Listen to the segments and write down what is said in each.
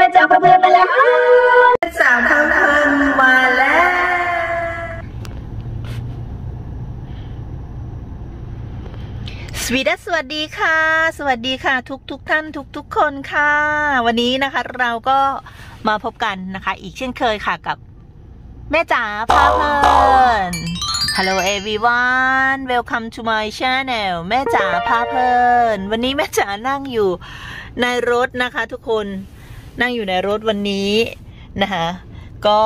ม่จากเพื่อนมาแล้วสาวทำเพิงมาแล้วสวีดัสสวัสดีค่ะ สวัสดีค่ะ ทุกทุกท่านทุกทุกคนค่ะ วันนี้นะคะเราก็มาพบกันนะคะ อีกเช่นเคยค่ะกับแม่จ๋าพาเพลิน Hello everyone welcome to my channel แม่จ๋าพาเพลิน วันนี้แม่จ๋านั่งอยู่ในรถนะคะทุกคน นั่งอยู่ในรถวันนี้นะคะก็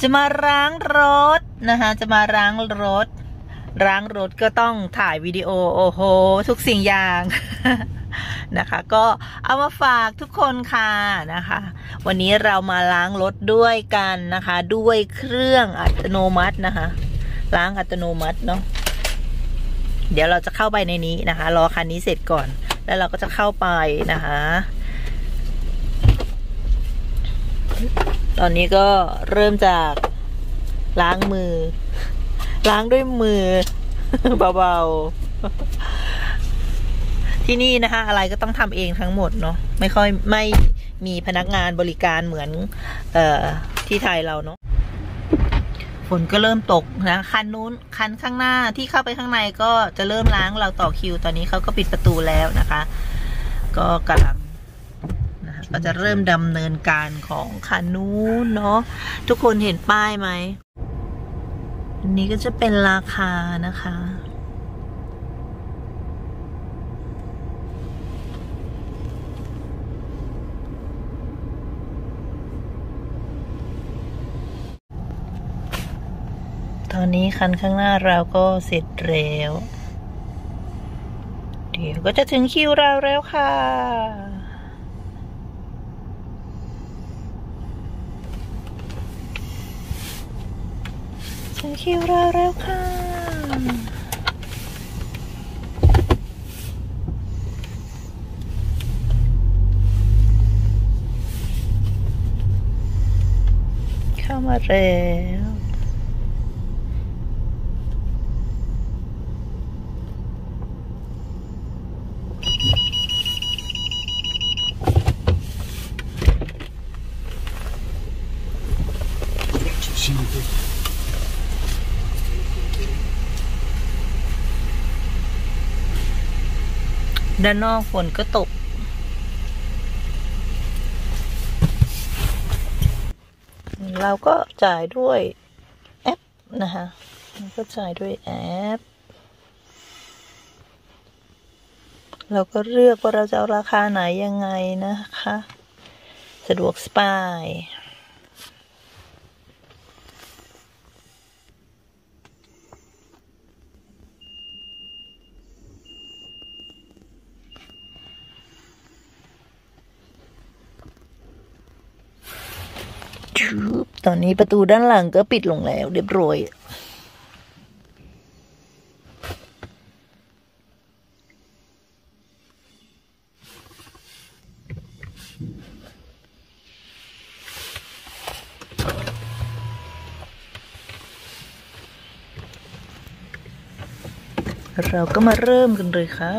จะมาล้างรถนะคะจะมาล้างรถล้างรถก็ต้องถ่ายวิดีโอโอ้โห ทุกสิ่งอย่างนะคะ ก็เอามาฝากทุกคนค่ะนะคะ วันนี้เรามาล้างรถด้วยกันนะคะ ด้วยเครื่องอัตโนมัตินะคะ ล้างอัตโนมัติเนาะเดี๋ยวเราจะเข้าไปในนี้นะคะ รอคันนี้เสร็จก่อน แล้วเราก็จะเข้าไปนะคะ ตอนนี้ก็เริ่มจากล้างมือ ล้างด้วยมือ เบาๆ ที่นี่นะคะ อะไรก็ต้องทำเองทั้งหมดเนาะไม่ค่อยไม่มีพนักงานบริการเหมือนเอ่อที่ไทยเราเนาะฝนก็เริ่มตกนะคันนู้นคันข้างหน้าที่เข้าไปข้างในก็จะเริ่มล้างเราต่อคิว ตอนนี้เขาก็ปิดประตูแล้วนะคะ ก็กำลัง นะคะก็จะเริ่มดำเนินการของคันนู้นเนาะทุกคนเห็นป้ายไหมอันนี้ก็จะเป็นราคานะคะ ตอนนี้คันข้างหน้าเราก็เสร็จแล้วเดี๋ยวก็จะถึงคิวเราแล้วค่ะ ถึง คิวเราแล้วค่ะเข้ามาเร็ว ด้านนอกฝนก็ตก เราก็จ่ายด้วยแอปนะคะเราก็จ่ายด้วยแอป เราก็เลือกว่าเราจะเอาราคาไหนยังไงนะคะ สะดวกสบาย ตอนนี้ประตูด้านหลังก็ปิดลงแล้ว เรียบร้อยเราก็มาเริ่มกันเลยค่ะ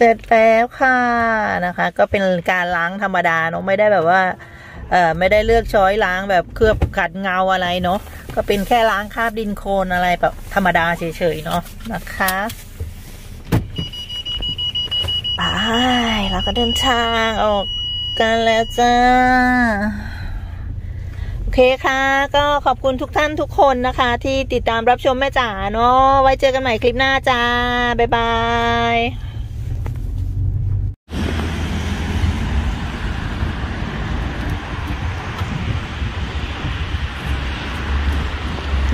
เสร็จแล้วค่ะนะคะ ก็เป็นการล้างธรรมดาเนาะไม่ได้แบบว่าเอ่อไม่ได้เลือกช้อยล้างแบบเคลือบขัดเงาอะไรเนาะก็เป็นแค่ล้างคราบดินโคลนอะไรแบบธรรมดาเฉยๆเนาะนะคะไปเราก็เดินทางออกกันแล้วจ้าโอเคค่ะ ก็ขอบคุณทุกท่านทุกคนนะคะ ที่ติดตามรับชมแม่จ๋าเนาะไว้เจอกันใหม่คลิปหน้าจ้า บ๊ายบาย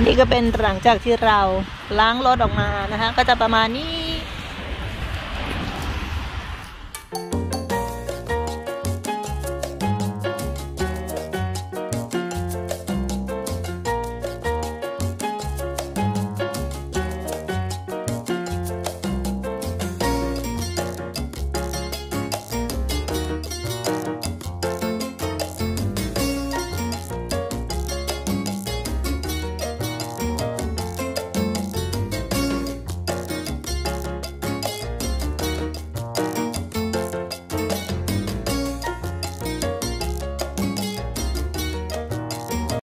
นี่ก็เป็นหลังจากที่เราล้างรถออกมานะคะ ก็จะประมาณนี้